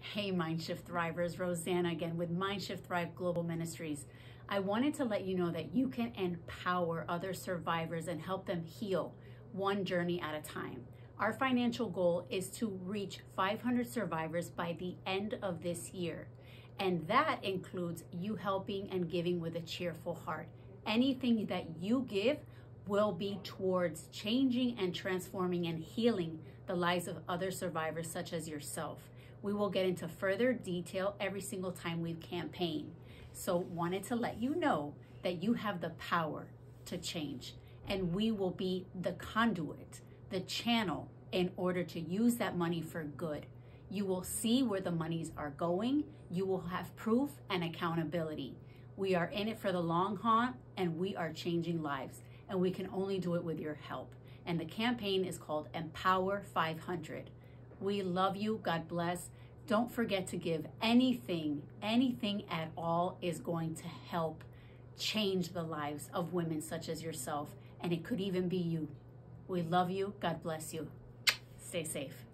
Hey, Mindshift Thrivers, Rosanna again with Mindshift Thrive Global Ministries. I wanted to let you know that you can empower other survivors and help them heal one journey at a time. Our financial goal is to reach 500 survivors by the end of this year. And that includes you helping and giving with a cheerful heart. Anything that you give will be towards changing and transforming and healing the lives of other survivors such as yourself. We will get into further detail every single time we campaign. So wanted to let you know that you have the power to change and we will be the conduit, the channel in order to use that money for good. You will see where the monies are going. You will have proof and accountability. We are in it for the long haul and we are changing lives and we can only do it with your help. And the campaign is called Empower 500. We love you. God bless. Don't forget to give anything, anything at all is going to help change the lives of women such as yourself. And it could even be you. We love you. God bless you. Stay safe.